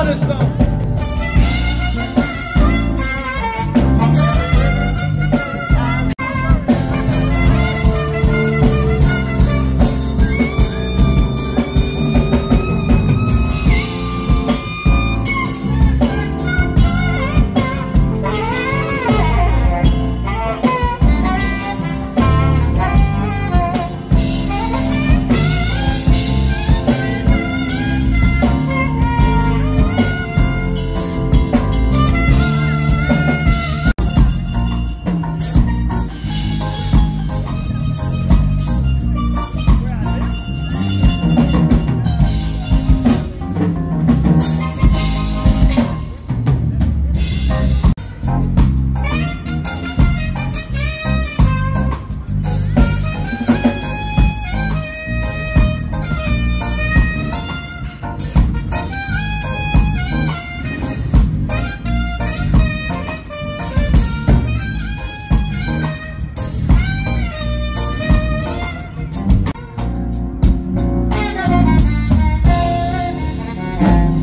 another song. Thank you.